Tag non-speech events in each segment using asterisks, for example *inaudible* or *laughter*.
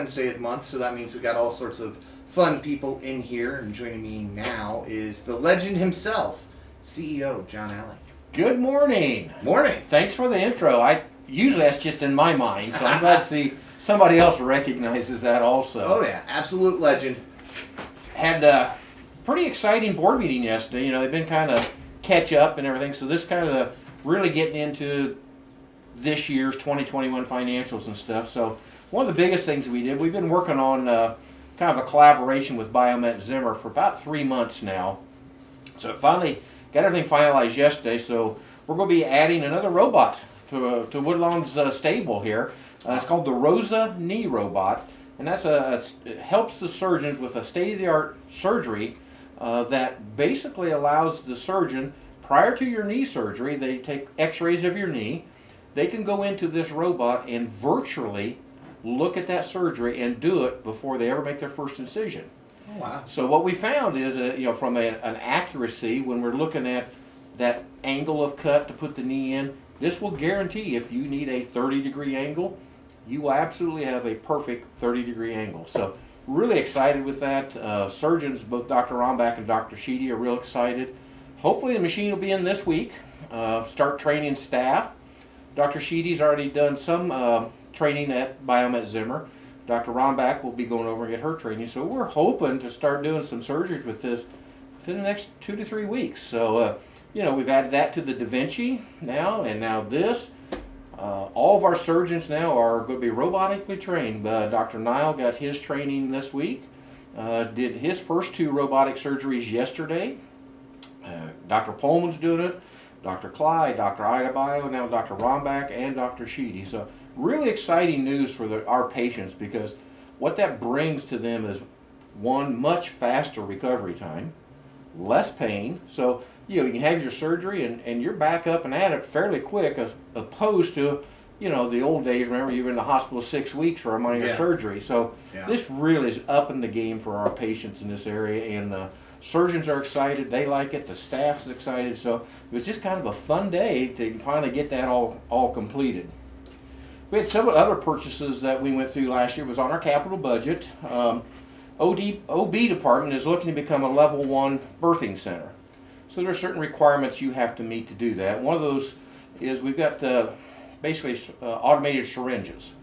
Wednesday of the month, so that means we got all sorts of fun people in here. And joining me now is the legend himself, CEO John Alley. Good morning. Morning. Thanks for the intro. I usually that's just in my mind, so I'm glad to see somebody else recognizes that also. Oh yeah, absolute legend. Had a pretty exciting board meeting yesterday. You know, they've been kind of catch up and everything, so this kind of really getting into this year's 2021 financials and stuff. So one of the biggest things we did, we've been working on uh, kind of a collaboration with Biomet Zimmer for about three months now. So finally got everything finalized yesterday. So we're going to be adding another robot to, uh, to Woodlawn's uh, stable here. Uh, it's called the Rosa Knee Robot, and that's a, a helps the surgeons with a state-of-the-art surgery uh, that basically allows the surgeon prior to your knee surgery. They take X-rays of your knee. They can go into this robot and virtually look at that surgery and do it before they ever make their first incision. Oh wow. So what we found is, uh, you know, from a, an accuracy when we're looking at that angle of cut to put the knee in, this will guarantee if you need a 30 degree angle, you will absolutely have a perfect 30 degree angle. So really excited with that. Uh, surgeons, both Dr. Rombach and Dr. Sheedy are real excited. Hopefully the machine will be in this week. Uh, start training staff. Dr. Sheedy's already done some uh, training at Biomet Zimmer. Dr. Rombach will be going over and get her training. So we're hoping to start doing some surgeries with this within the next two to three weeks. So, uh, you know, we've added that to the Da Vinci now, and now this. Uh, all of our surgeons now are going to be robotically trained. Uh, Dr. Nile got his training this week. Uh, did his first two robotic surgeries yesterday. Uh, Dr. Pullman's doing it. Dr. Clyde, Dr. Ida Bio, now Dr. Rombach, and Dr. Sheedy. So really exciting news for the, our patients because what that brings to them is one much faster recovery time, less pain. So you know you can have your surgery and, and you're back up and at it fairly quick as opposed to you know the old days. Remember you were in the hospital six weeks for a minor Yeah. surgery. So Yeah. this really is up in the game for our patients in this area and. Uh, Surgeons are excited, they like it, the staff is excited, so it was just kind of a fun day to finally get that all, all completed. We had several other purchases that we went through last year. It was on our capital budget. Um, OD, OB department is looking to become a level one birthing center. So there are certain requirements you have to meet to do that. One of those is we've got uh, basically uh, automated syringes.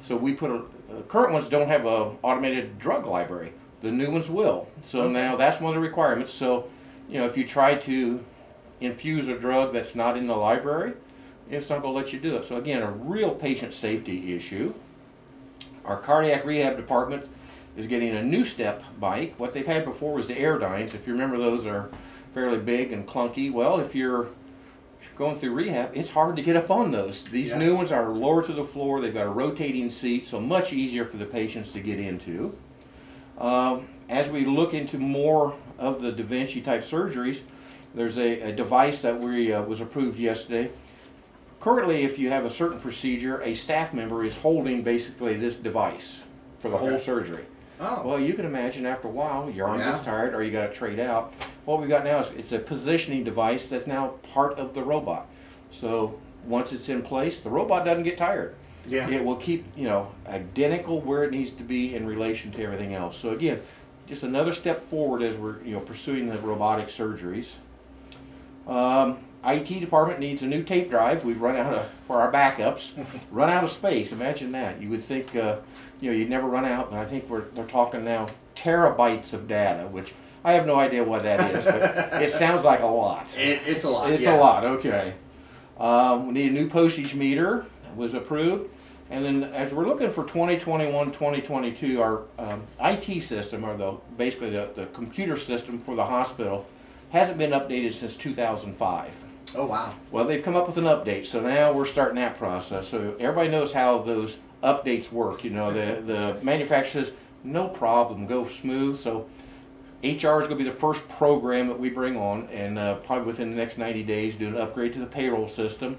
So we put a, uh, current ones don't have a automated drug library. The new ones will. So Okay. now that's one of the requirements. So, you know, if you try to infuse a drug that's not in the library, it's not going to let you do it. So again, a real patient safety issue. Our cardiac rehab department is getting a new step bike. What they've had before was the Airdynes. If you remember, those are fairly big and clunky. Well, if you're going through rehab, it's hard to get up on those. These Yeah. new ones are lower to the floor. They've got a rotating seat, so much easier for the patients to get into. Um, as we look into more of the Da Vinci type surgeries, there's a, a device that we uh, was approved yesterday. Currently, if you have a certain procedure, a staff member is holding basically this device for the whole surgery. Oh. Well, you can imagine after a while, your arm Yeah. gets tired or you got to trade out. What we've got now is it's a positioning device that's now part of the robot. So once it's in place, the robot doesn't get tired. yeah. It will keep, you know, identical where it needs to be in relation to everything else. So again, just another step forward as we're, you know, pursuing the robotic surgeries. Um, IT department needs a new tape drive. We've run out of for our backups, *laughs* run out of space. Imagine that. You would think, uh, you know, you'd never run out, but I think we're they're talking now terabytes of data, which I have no idea what that is, but *laughs* it sounds like a lot. It, it's a lot. It's yeah. a lot, okay. Um, we need a new postage meter, was approved. And then as we're looking for 2021, 2022, our um, IT system, or the, basically the, the computer system for the hospital, hasn't been updated since 2005. Oh wow. Well, they've come up with an update, so now we're starting that process. So everybody knows how those updates work. You know, the, the manufacturer says, no problem, go smooth. So HR is going to be the first program that we bring on, and uh, probably within the next 90 days, do an upgrade to the payroll system.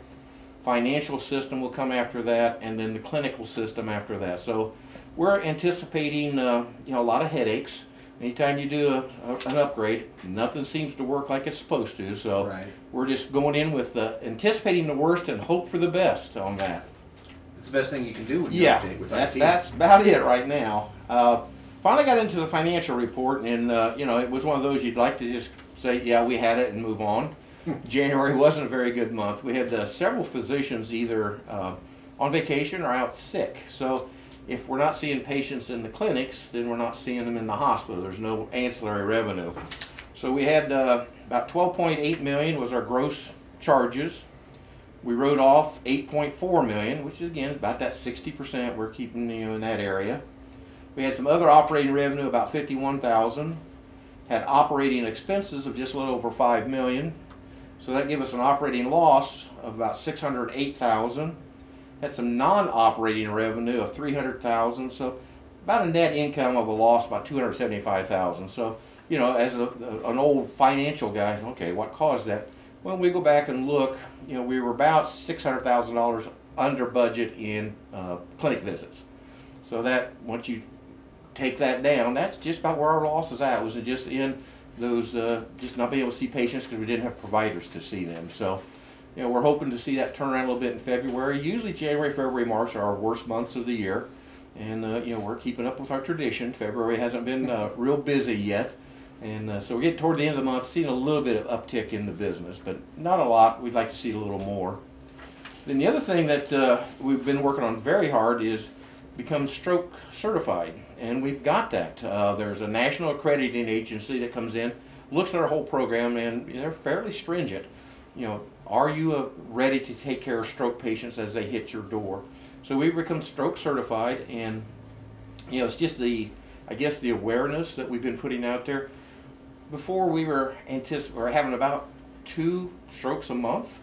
Financial system will come after that, and then the clinical system after that. So we're anticipating, uh, you know, a lot of headaches. Anytime you do a, a, an upgrade, nothing seems to work like it's supposed to. So Right. we're just going in with uh, anticipating the worst and hope for the best on that. It's the best thing you can do when you Yeah, update with that's, IT. that's about it right now. Uh, finally got into the financial report, and uh, you know it was one of those you'd like to just say, yeah, we had it, and move on. *laughs* January wasn't a very good month. We had uh, several physicians either uh, on vacation or out sick. So if we're not seeing patients in the clinics, then we're not seeing them in the hospital. There's no ancillary revenue. So we had uh, about 12.8 million was our gross charges. We wrote off 8.4 million, which is again about that 60%. We're keeping you know in that area. We had some other operating revenue about 51,000. Had operating expenses of just a little over 5 million. So that gave us an operating loss of about 608,000. Had some non-operating revenue of 300,000. So about a net income of a loss about 275,000. So you know, as a, an old financial guy, okay, what caused that? When we go back and look, you know, we were about six hundred thousand dollars under budget in uh, clinic visits. So that once you take that down, that's just about where our loss is at. Was it just in those uh, just not being able to see patients because we didn't have providers to see them? So, you know, we're hoping to see that turn around a little bit in February. Usually, January, February, March are our worst months of the year, and uh, you know we're keeping up with our tradition. February hasn't been uh, real busy yet. And uh, so we're getting toward the end of the month, seeing a little bit of uptick in the business, but not a lot. We'd like to see a little more. Then the other thing that uh, we've been working on very hard is become stroke certified, and we've got that. Uh, there's a national accrediting agency that comes in, looks at our whole program, and they're fairly stringent. You know, are you uh, ready to take care of stroke patients as they hit your door? So we become stroke certified, and you know, it's just the, I guess, the awareness that we've been putting out there before we were anticip- or having about two strokes a month.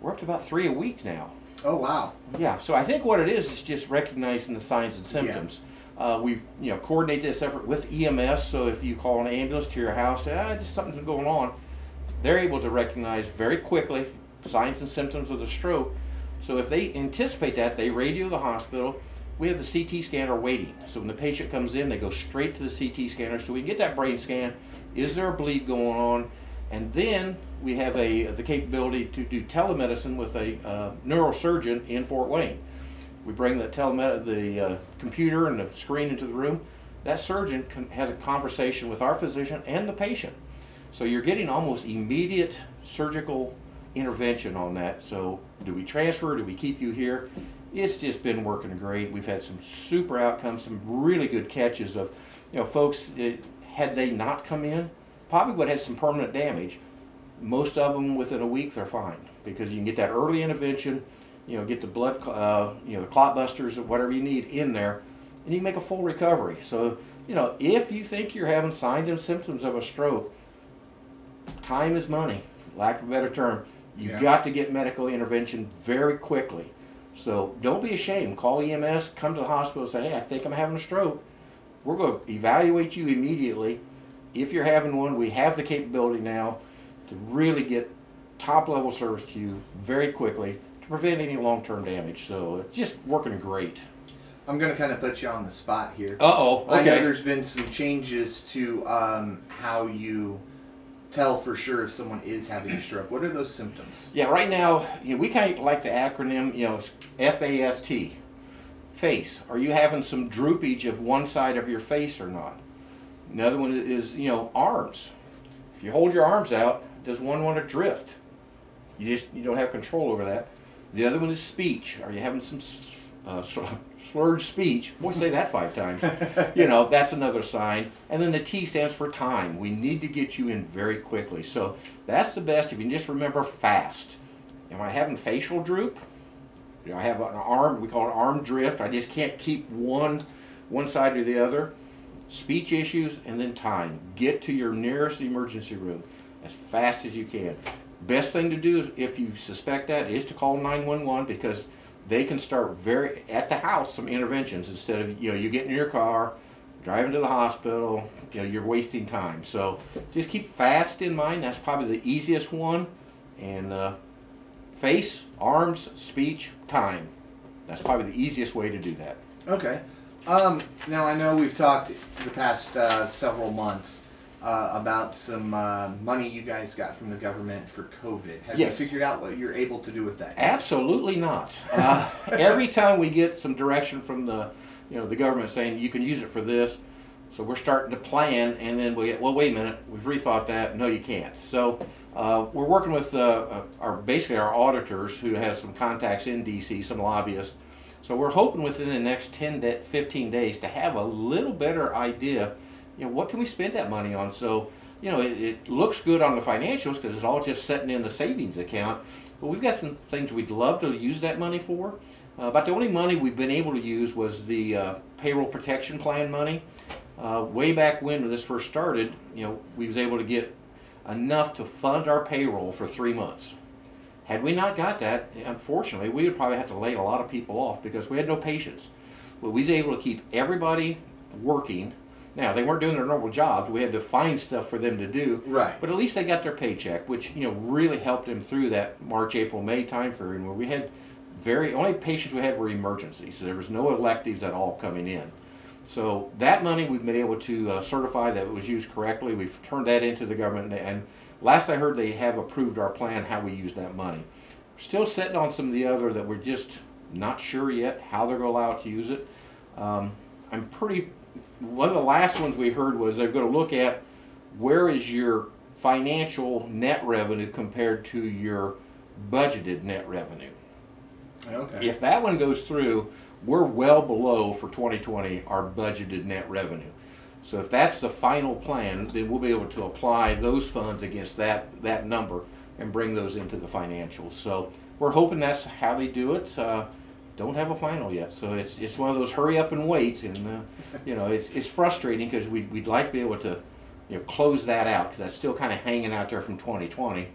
We're up to about three a week now. Oh wow. Yeah. So I think what it is is just recognizing the signs and symptoms. Uh, we you know coordinate this effort with EMS. So if you call an ambulance to your house, say, ah, just something's going on, they're able to recognize very quickly signs and symptoms of the stroke. So if they anticipate that, they radio the hospital. We have the CT scanner waiting. So when the patient comes in, they go straight to the CT scanner so we can get that brain scan. Is there a bleed going on? And then we have a the capability to do telemedicine with a uh, neurosurgeon in Fort Wayne. We bring the telemed the uh, computer and the screen into the room. That surgeon can, has a conversation with our physician and the patient. So you're getting almost immediate surgical intervention on that. So do we transfer? Do we keep you here? It's just been working great. We've had some super outcomes, some really good catches of, you know, folks. It, had they not come in, probably would have had some permanent damage. Most of them within a week they're fine because you can get that early intervention, you know, get the blood, uh, you know, the clot busters or whatever you need in there, and you make a full recovery. So, you know, if you think you're having signs and symptoms of a stroke, time is money, lack of a better term. You've Yeah. got to get medical intervention very quickly. So don't be ashamed. Call EMS, come to the hospital, say, hey, I think I'm having a stroke. We're going to evaluate you immediately. If you're having one, we have the capability now to really get top level service to you very quickly to prevent any long term damage. So it's just working great. I'm gonna kind of put you on the spot here. Uh oh. Okay. I know there's been some changes to um, how you tell for sure if someone is having a stroke. What are those symptoms? Yeah, right now, you know, we kind of like the acronym, you know, FAST. Face. Are you having some droopage of one side of your face or not? Another one is, you know, arms. If you hold your arms out, does one want to drift? You just you don't have control over that. The other one is speech. Are you having some uh, slurred speech? Boy, say that five times. you know, *laughs* that's another sign. And then the T stands for time. We need to get you in very quickly. So that's the best. If you can just remember fast. Am I having facial droop? You know, I have an arm. We call it arm drift. I just can't keep one one side or the other. Speech issues and then time. Get to your nearest emergency room as fast as you can. Best thing to do is if you suspect that is to call 911 because they can start very at the house some interventions instead of you know you get in your car driving to the hospital you know you're wasting time. So just keep fast in mind. That's probably the easiest one. And uh, face arms speech time. That's probably the easiest way to do that. Okay. Um, now I know we've talked the past uh, several months uh, about some uh, money you guys got from the government for COVID. Have Yes. you figured out what you're able to do with that? Absolutely not. *laughs* Uh, every time we get some direction from the, you know, the government saying you can use it for this, so we're starting to plan, and then we get, well, wait a minute, we've rethought that. No, you can't. So uh, we're working with uh, uh, our basically our auditors who has some contacts in DC, some lobbyists. So we're hoping within the next 10 to 15 days to have a little better idea, you know, what can we spend that money on? So, you know, it, it looks good on the financials because it's all just sitting in the savings account. But we've got some things we'd love to use that money for. Uh, but the only money we've been able to use was the uh, payroll protection plan money. Uh, way back when this first started, you know, we was able to get enough to fund our payroll for three months. Had we not got that, unfortunately, we would probably have to lay a lot of people off because we had no patience. But we was able to keep everybody working. Now they weren't doing their normal jobs. We had to find stuff for them to do. Right. But at least they got their paycheck, which you know really helped them through that March, April, May time frame where we had very only patients we had were emergencies, so there was no electives at all coming in. So that money we've been able to uh, certify that it was used correctly. We've turned that into the government, and last I heard, they have approved our plan how we use that money. We're still sitting on some of the other that we're just not sure yet how they're going to allow to use it. Um, I'm pretty. One of the last ones we heard was they're going to look at where is your financial net revenue compared to your budgeted net revenue. Okay. If that one goes through, we're well below for 2020 our budgeted net revenue. So if that's the final plan, then we'll be able to apply those funds against that, that number and bring those into the financials. So we're hoping that's how they do it. Uh, don't have a final yet, so it's, it's one of those hurry up and wait, and uh, you know it's, it's frustrating because we, we'd like to be able to you know close that out because that's still kind of hanging out there from 2020.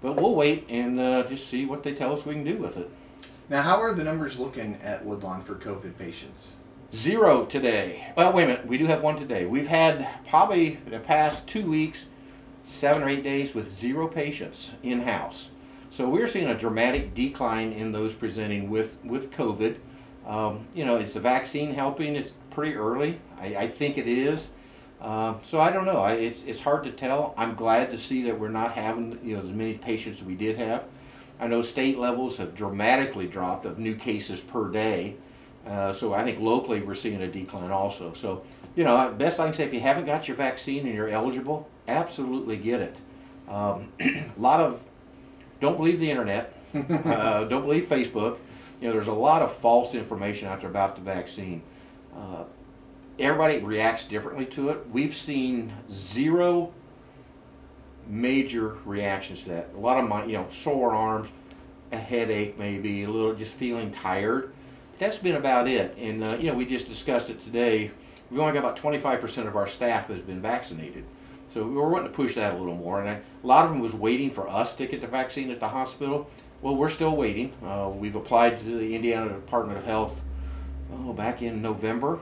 But we'll wait and uh, just see what they tell us we can do with it. Now, how are the numbers looking at Woodlawn for COVID patients? Zero today. Well, wait a minute. We do have one today. We've had probably the past two weeks, seven or eight days with zero patients in house. So we're seeing a dramatic decline in those presenting with, with COVID. Um, you know, is the vaccine helping? It's pretty early. I, I think it is. Uh, so I don't know. I, it's, it's hard to tell. I'm glad to see that we're not having you know as many patients as we did have. I know state levels have dramatically dropped of new cases per day. Uh, so I think locally we're seeing a decline also. So, you know, best I can say, if you haven't got your vaccine and you're eligible, absolutely get it. Um, a *clears throat* lot of don't believe the internet, *laughs* uh, don't believe Facebook. You know, there's a lot of false information out there about the vaccine. Uh, everybody reacts differently to it. We've seen zero major reactions to that. A lot of my, you know, sore arms, a headache maybe, a little just feeling tired. That's been about it. And, uh, you know, we just discussed it today. We've only got about 25% of our staff has been vaccinated. So we were wanting to push that a little more. And I, a lot of them was waiting for us to get the vaccine at the hospital. Well, we're still waiting. Uh, we've applied to the Indiana Department of Health oh, back in November.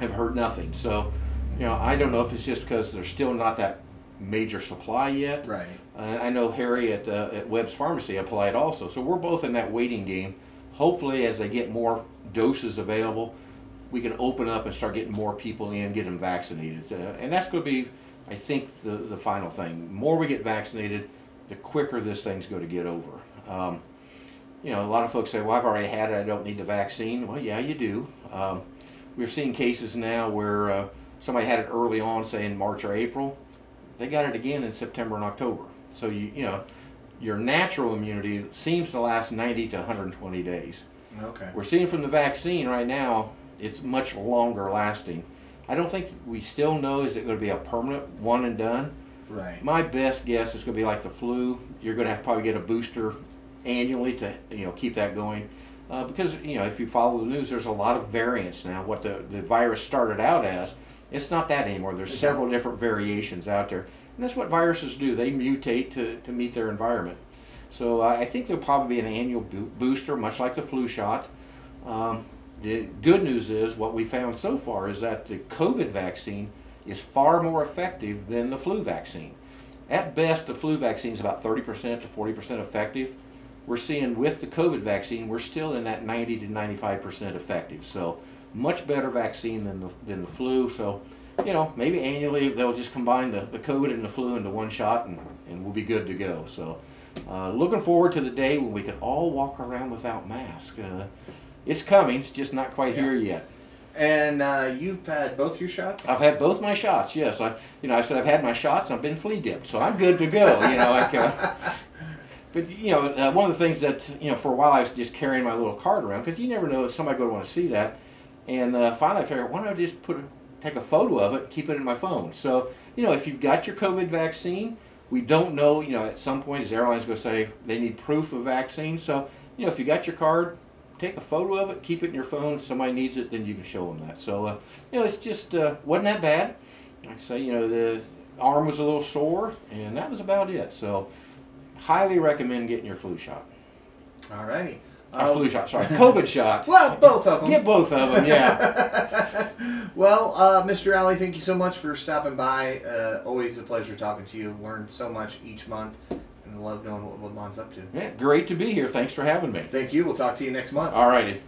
I've heard nothing. So, you know, I don't know if it's just because there's still not that major supply yet. Right. Uh, I know Harry at, uh, at Webb's Pharmacy applied also. So we're both in that waiting game. Hopefully, as they get more doses available, we can open up and start getting more people in, get them vaccinated. Uh, and that's going to be, I think, the, the final thing. The more we get vaccinated, the quicker this thing's going to get over. Um, you know, a lot of folks say, well, I've already had it, I don't need the vaccine. Well, yeah, you do. Um, we're seeing cases now where uh, somebody had it early on, say in March or April. They got it again in September and October. So, you, you know, your natural immunity seems to last 90 to 120 days. Okay. We're seeing from the vaccine right now, it's much longer lasting. I don't think we still know is it going to be a permanent one and done. Right. My best guess is going to be like the flu. You're going to have to probably get a booster annually to you know keep that going. Uh, because you know if you follow the news, there's a lot of variants now. What the, the virus started out as, it's not that anymore. There's several different variations out there, and that's what viruses do. They mutate to, to meet their environment. So I think there'll probably be an annual bo- booster, much like the flu shot. Um, the good news is what we found so far is that the COVID vaccine is far more effective than the flu vaccine. At best, the flu vaccine is about 30% to 40% effective. We're seeing with the COVID vaccine, we're still in that 90 to 95% effective. So much better vaccine than the, than the flu. So you know, maybe annually they'll just combine the, the COVID and the flu into one shot and, and we'll be good to go. So, uh, looking forward to the day when we can all walk around without masks. Uh, it's coming, it's just not quite Yeah. here yet. And uh, you've had both your shots. I've had both my shots. Yes, I, you know, I said I've had my shots. and I've been flea dipped, so I'm good to go. You know, like, *laughs* uh, but you know, uh, one of the things that you know, for a while I was just carrying my little card around because you never know if somebody would want to see that. And uh, finally, I figured, why don't I just put a, take a photo of it, keep it in my phone. So you know, if you've got your COVID vaccine, we don't know. You know, at some point, is airlines going to say they need proof of vaccine? So you know, if you got your card, take a photo of it, keep it in your phone. If somebody needs it, then you can show them that. So, uh, you know, it's just uh, wasn't that bad. Like I say, you know, the arm was a little sore, and that was about it. So, highly recommend getting your flu shot. Alrighty. Uh, flu shot, sorry, *laughs* COVID shot. Well, both of them. Get both of them, yeah. *laughs* well, uh, Mr. Alley, thank you so much for stopping by. Uh, always a pleasure talking to you. Learned so much each month, and love knowing what Woodlawn's up to. Yeah, great to be here. Thanks for having me. Thank you. We'll talk to you next month. All righty.